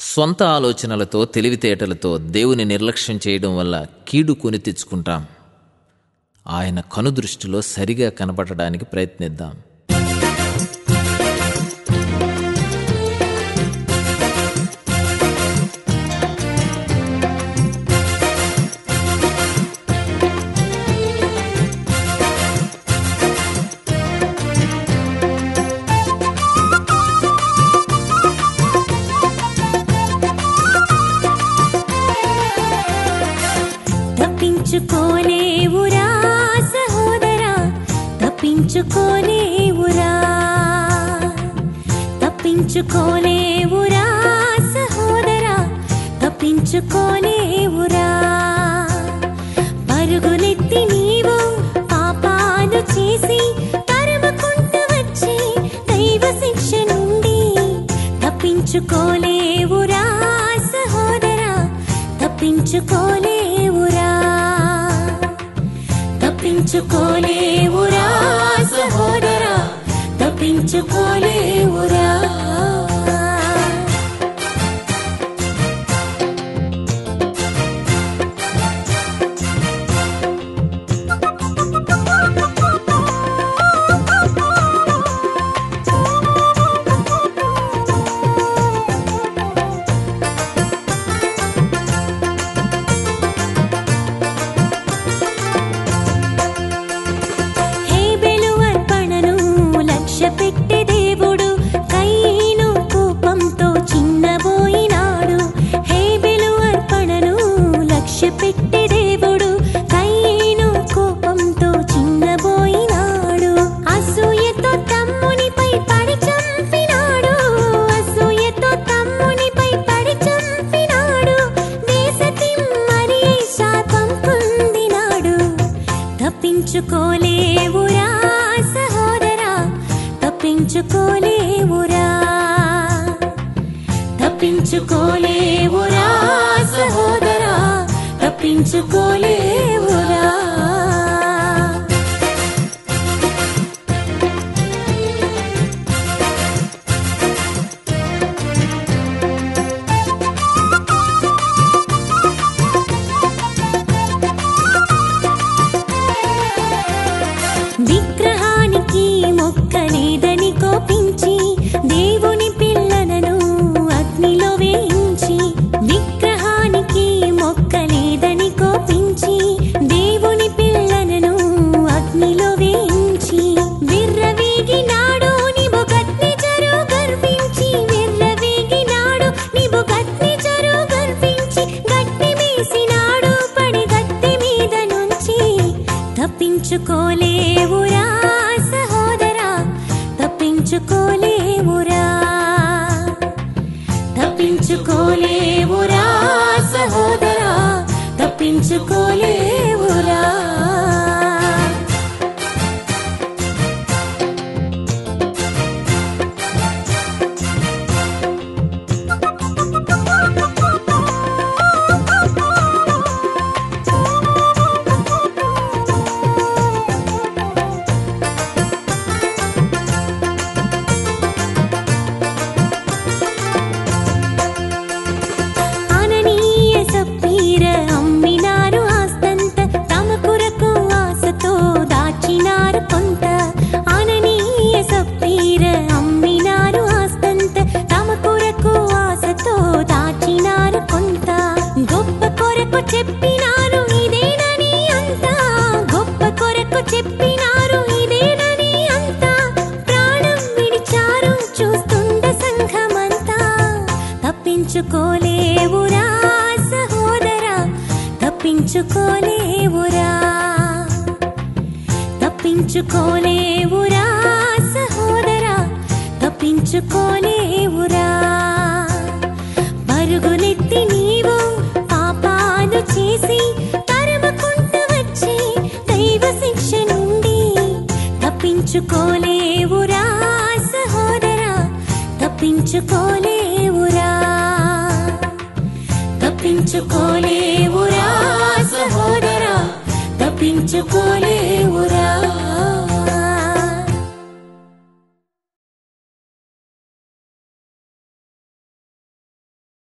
స్వంత ఆలోచనలతో తెలివితేటలతో దేవుని నిర్లక్ష్యం చేయడం వల్ల కీడు కొని తెచ్చుకుంటాం. ఆయన కనుదృష్టిలో సరిగా కనపడడానికి ప్రయత్నిద్దాం. తప్పించుకోలేవురా సహోదరా తప్పించుకోలేవురా తప్పించుకోలేవురా సహోదరా తప్పించుకోలేవురా పరుగులెత్తి నీవు పాపాలు చేసి తరుముకుంటూ వచ్చి దైవ శిక్ష నుండి తప్పించుకోలేవురా సహోదరా తప్పించుకోలేవురా తప్పించుకోలేవురా సహోదరా తప్పించుకోలేవురా తప్పించుకోలేవురా సహోదరా తప్పించుకోలేవురా తప్పించుకోలేవురా సహోదరా తప్పించుకోలేవు తప్పించుకోలేవురా తప్పించుకోలేవురా సహోదరా తప్పించుకోలేవురా తప్పించుకోలేవురా సహోదరా తప్పించుకోలేవురా. పరుగులెత్తి నీవు పాపాలు చేసి తరుముకుంటూ వచ్చి దైవ శిక్ష నుండి తప్పించుకోలేవురా. తప్పించుకోలేవురా. తప్పించుకోలేవురా సహోదరా. తప్పించుకోలే